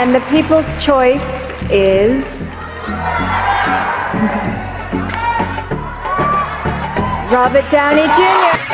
And the people's choice is Robert Downey Jr.